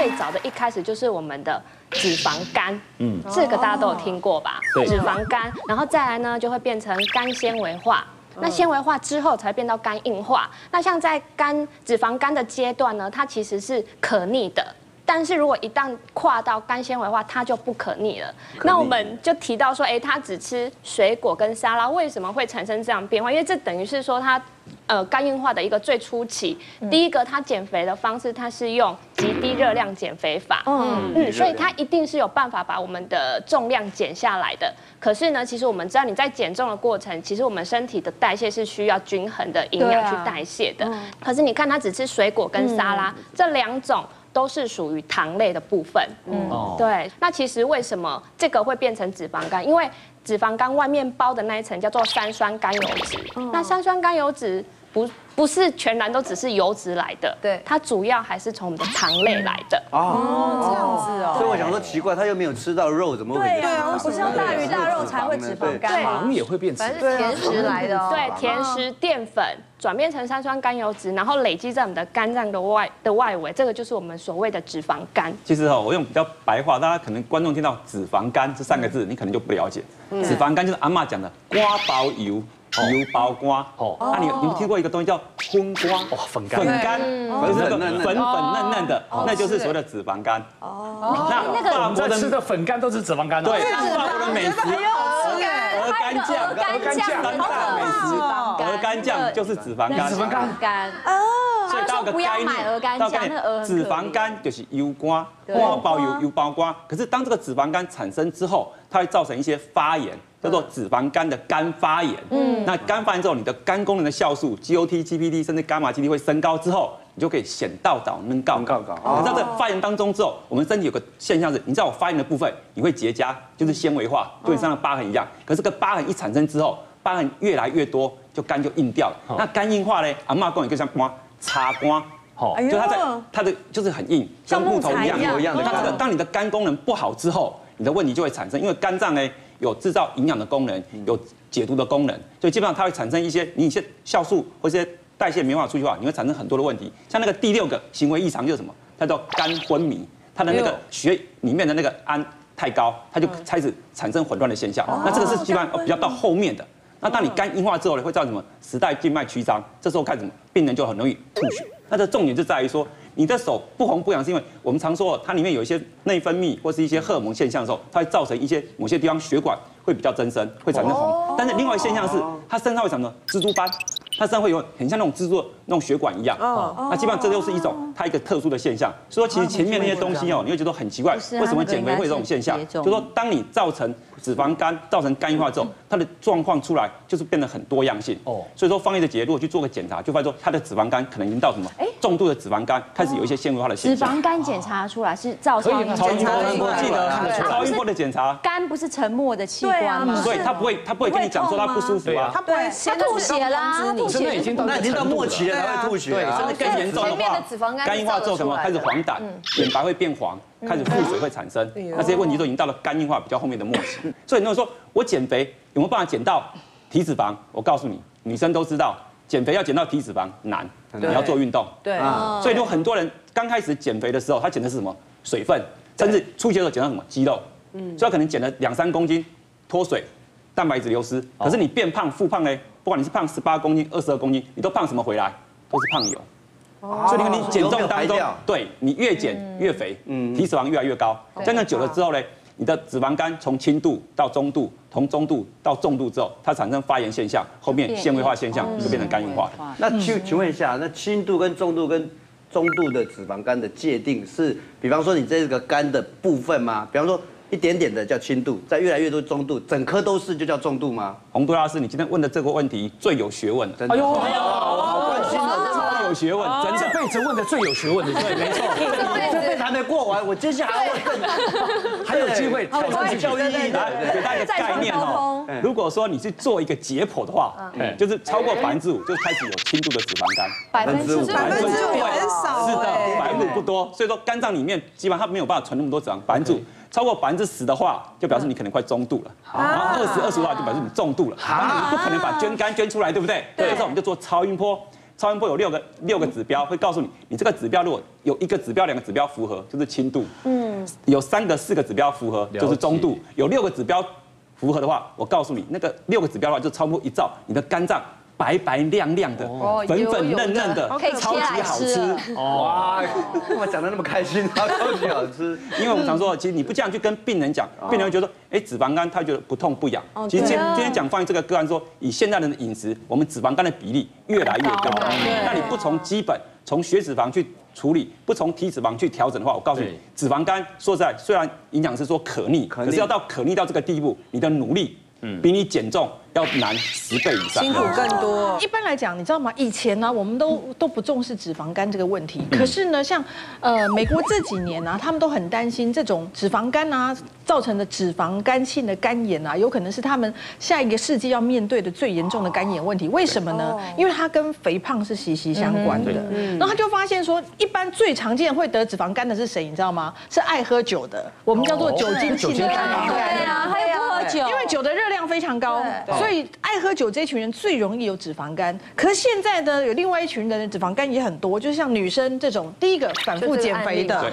最早的一开始就是我们的脂肪肝，嗯，这个大家都有听过吧？对脂肪肝，然后再来呢就会变成肝纤维化。那纤维化之后才变到肝硬化。那像在肝脂肪肝的阶段呢，它其实是可逆的。但是如果一旦跨到肝纤维化，它就不可逆了。那我们就提到说，哎，他只吃水果跟沙拉，为什么会产生这样变化？因为这等于是说他。呃，肝硬化的一个最初期，第一个他减肥的方式，它是用极低热量减肥法，嗯。嗯，所以它一定是有办法把我们的重量减下来的。可是呢，其实我们知道你在减重的过程，其实我们身体的代谢是需要均衡的营养去代谢的。可是你看他只吃水果跟沙拉这两种。都是属于糖类的部分，嗯，对。那其实为什么这个会变成脂肪肝？因为脂肪肝外面包的那一层叫做三酸甘油脂，那三酸甘油脂不不是全然都只是油脂来的，对，它主要还是从我们的糖类来的。哦，这样子哦。所以我想说奇怪，他又没有吃到肉，怎么会？对啊，不是要大鱼大肉才会脂肪肝糖也会变脂，反正是甜食来的哦。对，甜食淀粉。转变成三酸甘油脂，然后累积在我们的肝脏的外的外围，这个就是我们所谓的脂肪肝。其实哈，我用比较白话，大家可能观众听到脂肪肝这三个字，你可能就不了解。脂肪肝就是阿妈讲的瓜包油，油包瓜。哦，那你你们听过一个东西叫荤瓜？哦，粉干。粉干，就是那个粉粉嫩嫩的，那就是所谓的脂肪肝。哦，那那个我们在吃的粉干都是脂肪肝。对，法国的美食。鹅肝酱，鹅肝酱，三大美食，鹅肝酱就是脂肪肝，脂肪肝哦，所以到个概念，到概念，脂肪肝就是油瓜，瓜包油，油包瓜。可是当这个脂肪肝产生之后，它会造成一些发炎，叫做脂肪肝的肝发炎。嗯，那肝发炎之后，你的肝功能的酵素 GOT、GPT 甚至伽马基 T 会升高之后。你就可以显到导能告告告。可在这发炎当中之后，我们身体有个现象是，你知道我发炎的部分，你会结痂，就是纤维化，就像疤痕一样。可是个疤痕一产生之后，疤痕越来越多，就肝就硬掉了。那肝硬化呢？阿妈讲一个像瓜擦瓜，好，就它在它的就是很硬，像木头一样一样的。那这个当你的肝功能不好之后，你的问题就会产生，因为肝脏呢有制造营养的功能，有解毒的功能，所以基本上它会产生一些你一些酵素或一些。代谢没办法出去的话，你会产生很多的问题。像那个第六个行为异常就是什么？它叫肝昏迷，它的那个血里面的那个氨太高，它就开始产生混乱的现象。那这个是基本上比较到后面的。那当你肝硬化之后呢，会造成什么？时代静脉曲张，这时候看什么病人就很容易吐血。那这重点就在于说，你的手不红不痒，是因为我们常说它里面有一些内分泌或是一些荷尔蒙现象的时候，它会造成一些某些地方血管会比较增生，会产生红。但是另外一个现象是，它身上会产生蜘蛛斑。它身上会有很像那种制作那种血管一样，那基本上这就是一种它一个特殊的现象。所以说，其实前面那些东西哦，你会觉得很奇怪，为什么减肥会有这种现象？就说当你造成脂肪肝、造成肝硬化之后，它的状况出来就是变得很多样性。哦，所以说方毅的姐姐如果去做个检查，就发现说她的脂肪肝可能已经到什么？哎，重度的脂肪肝开始有一些纤维化的现象。脂肪肝检查出来是照超音波，记得超音波的检查。肝不是沉默的器官吗？所以他不会，他不会跟你讲说他不舒服啊。他不会，他吐血啦，吐血已经到那已经到末期了才会吐血，对，甚至更严重的话，肝硬化之后什么开始黄疸，眼白会变黄，开始腹水会产生，那这些问题都已经到了肝硬化比较后面的末期。所以那说我减肥有没有办法减到体脂肪？我告诉你，女生都知道，减肥要减到体脂肪难，你要做运动。对，所以有很多人刚开始减肥的时候，他减的是什么？水分，甚至初期的时候减到什么？肌肉。嗯，所以可能减了两三公斤，脱水，蛋白质流失。可是你变胖复胖呢？不管你是胖十八公斤、二十二公斤，你都胖什么回来？都是胖油。所以你看你减重当中，对你越减越肥，嗯，体脂肪越来越高。这样久了之后呢，你的脂肪肝从轻度到中度，从中度到重度之后，它产生发炎现象，后面纤维化现象就变成肝硬化。那请请问一下，那轻度跟重度跟中度的脂肪肝的界定是，比方说你这个肝的部分吗？比方说。一点点的叫轻度，在越来越多中度，整颗都是就叫重度吗？洪都拉斯，你今天问的这个问题最有学问，真的。哎呦，好关心哦，超有学问，真这辈子问的最有学问的，对，没错。这辈子还没过完，我接下来问，还有机会挑战教育意义的，给大家一个概念哦。如果说你去做一个解剖的话，就是超过百分之五，就开始有轻度的脂肪肝。百分之五，百分之五很少，是的，百分之五不多。所以说肝脏里面基本上它没有办法存那么多脂肪，百分之五。超过百分之十的话，就表示你可能快中度了。然后二十二十的话，就表示你重度了。你不可能把捐肝捐出来，对不对？对。这时候我们就做超音波，超音波有六个六个指标，会告诉你，你这个指标如果有一个指标、两个指标符合，就是轻度。嗯，有三个、四个指标符合，就是中度。有六个指标符合的话，我告诉你，那个六个指标的话，就超过一兆，你的肝脏。白白亮亮的，粉粉嫩嫩的，超级好吃。哇，我讲的那么开心，超级好吃。因为我们常说，其实你不这样去跟病人讲，病人会觉得，哎，脂肪肝他觉得不痛不痒。其实今今天讲放在这个个案说，以现代人的饮食，我们脂肪肝的比例越来越高。那你不从基本从血脂肪去处理，不从体脂肪去调整的话，我告诉你，脂肪肝说实在，虽然营养师说可逆，可是要到可逆到这个地步，你的努力，嗯，比你减重。要难十倍以上，辛苦更多。一般来讲，你知道吗？以前呢，我们都都不重视脂肪肝这个问题。可是呢，像呃美国这几年呢，他们都很担心这种脂肪肝啊造成的脂肪肝性的肝炎啊，有可能是他们下一个世纪要面对的最严重的肝炎问题。为什么呢？因为它跟肥胖是息息相关的。然后他就发现说，一般最常见会得脂肪肝的是谁？你知道吗？是爱喝酒的，我们叫做酒精性的肝炎。对啊，酒，因为酒的热量非常高。所以爱喝酒这群人最容易有脂肪肝，可是现在呢，有另外一群人的脂肪肝也很多，就像女生这种，第一个反复减肥的，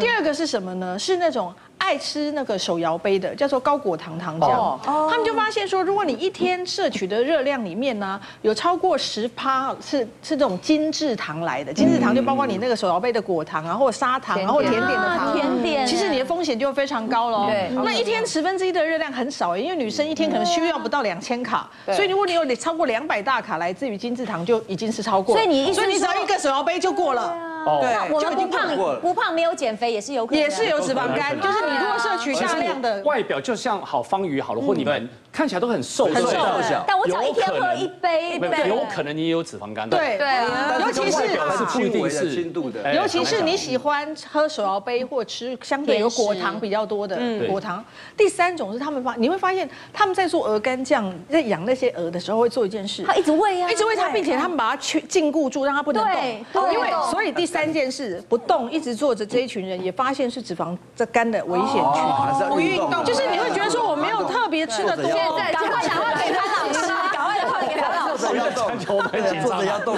第二个是什么呢？是那种。爱吃那个手摇杯的，叫做高果糖糖浆。他们就发现说，如果你一天摄取的热量里面呢，有超过十趴是是这种精制糖来的，精制糖就包括你那个手摇杯的果糖啊，或砂糖，然后甜点的糖，甜点，其实你的风险就非常高了。对，那一天十分之一的热量很少，因为女生一天可能需要不到两千卡，所以如果你有超过两百大卡来自于精制糖，就已经是超过。所以你所以你只要一个手摇杯就过了。对，我们不胖不胖没有减肥也是有可能，也是有脂肪肝，就是你如果摄取大量的，外表就像好方鱼好了，或你们看起来都很瘦，很瘦小，但我只要一天喝一杯，有可能你也有脂肪肝的。对对，尤其是是不一定是。轻度的，尤其是你喜欢喝手摇杯或吃相对有果糖比较多的果糖。第三种是他们发，你会发现他们在做鹅肝酱，在养那些鹅的时候会做一件事，他一直喂啊，一直喂它，并且他们把它去禁锢住，让它不能动，因为所以第。三件事不动，一直坐着，这一群人也发现是脂肪在肝的危险区。不运动，就是你会觉得说我没有特别吃的多，赶快赶快给他老师，赶快快给他老师。要动，坐着要动。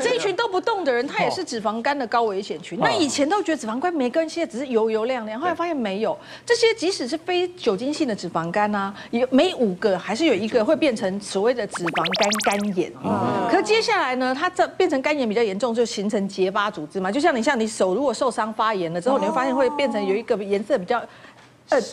这一群都不动的人，他也是脂肪肝的高危险群。那以前都觉得脂肪肝没关系，只是油油亮亮，后来发现没有。这些即使是非酒精性的脂肪肝啊，有每五个还是有一个会变成所谓的脂肪肝肝炎。可接下来呢，它这变成肝炎比较严重，就形成结疤组织嘛。就像你像你手如果受伤发炎了之后，你会发现会变成有一个颜色比较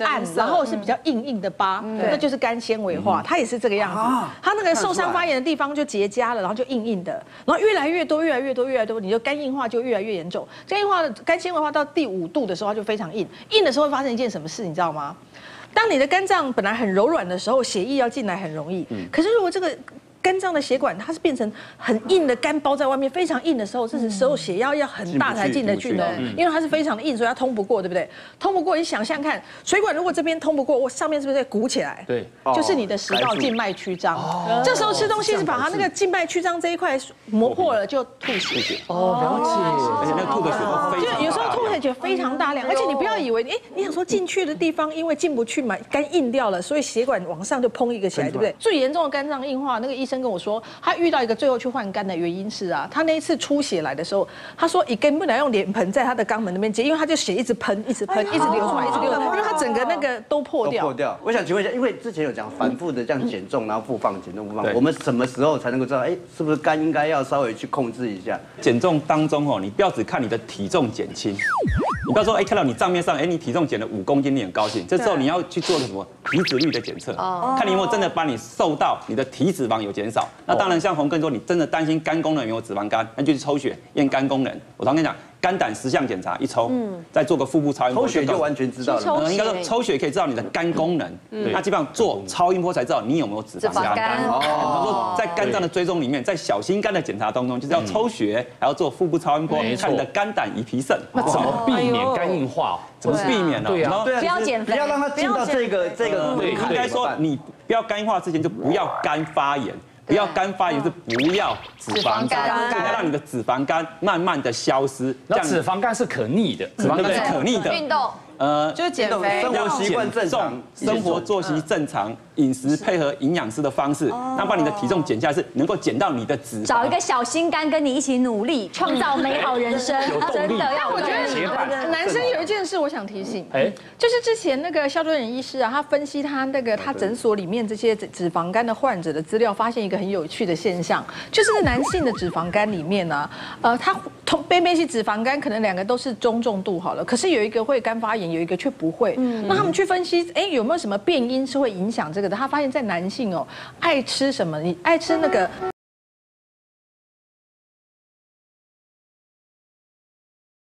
暗，然后是比较硬硬的疤，那就是肝纤维化，它也是这个样子。它那个受伤发炎的地方就结痂了，然后就硬硬的，然后越来越多，越来越多，越来越多，你就肝硬化就越来越严重。肝硬化肝纤维化到第五度的时候，它就非常硬。硬的时候会发生一件什么事，你知道吗？当你的肝脏本来很柔软的时候，血液要进来很容易。可是如果这个肝脏的血管它是变成很硬的肝包在外面，非常硬的时候，这时候血压要很大才进得去的，因为它是非常的硬，所以它通不过，对不对？通不过，你想象看，水管如果这边通不过，我上面是不是在鼓起来？对，就是你的食道静脉曲张。这时候吃东西是把它那个静脉曲张这一块磨破了，就吐血。哦，了解。而且那吐的血都非常，就有时候吐血非常大量，而且你不要以为，哎，你想说进去的地方因为进不去嘛，肝硬掉了，所以血管往上就砰一个起来，对不对？最严重的肝脏硬化，那个医生跟我说，他遇到一个最后去换肝的原因是啊，他那一次出血来的时候，他说一根不能用脸盆在他的肛门那边接，因为他就血一直喷，一直喷，一直流出来，一直流，因为他整个那个都破掉。破掉。我想请问一下，因为之前有讲反复的这样减重，然后复放，减重复放，我们什么时候才能够知道，哎，是不是肝应该要稍微去控制一下？减重当中哦，你不要只看你的体重减轻，你不要说哎看到你账面上哎你体重减了五公斤你很高兴，这时候你要去做什么体脂率的检测，看你有没有真的把你瘦到你的体脂肪有减少。那当然像红哥说，你真的担心肝功能有没有脂肪肝，那就去抽血验肝功能。我常跟你讲。肝胆十项检查一抽，再做个腹部超音波，抽血就完全知道了。应该说抽血可以知道你的肝功能，那基本上做超音波才知道你有没有脂肪肝。他说在肝脏的追踪里面，在小心肝的检查当中，就是要抽血，还要做腹部超音波，看你的肝胆胰脾肾。那怎么避免肝硬化？怎么避免呢？对啊，不要减肥，不要让它进到这个这个。应该说你不要肝硬化之前就不要肝发炎。不要肝发炎是不要脂肪肝，要让你的脂肪肝慢慢的消失。那脂肪肝是可逆的，脂肪肝是可逆的。运动，呃，就是减肥生。活习惯正常生活作息正常，饮食配合营养师的方式，那把你的体重减下来，是能够减到你的脂肪。找一个小心肝跟你一起努力，创造美好人生，真的要我觉得男生有一件事我想提醒，哎，就是之前那个肖敦仁医师啊，他分析他那个他诊所里面这些脂脂肪肝的患者的资料，发现一个很有趣的现象，就是男性的脂肪肝里面呢、呃，他同杯杯系脂肪肝可能两个都是中重度好了，可是有一个会肝发炎，有一个却不会。那他们去分析，哎，有没有什么变因是会影响这个的？他发现，在男性哦，爱吃什么？你爱吃那个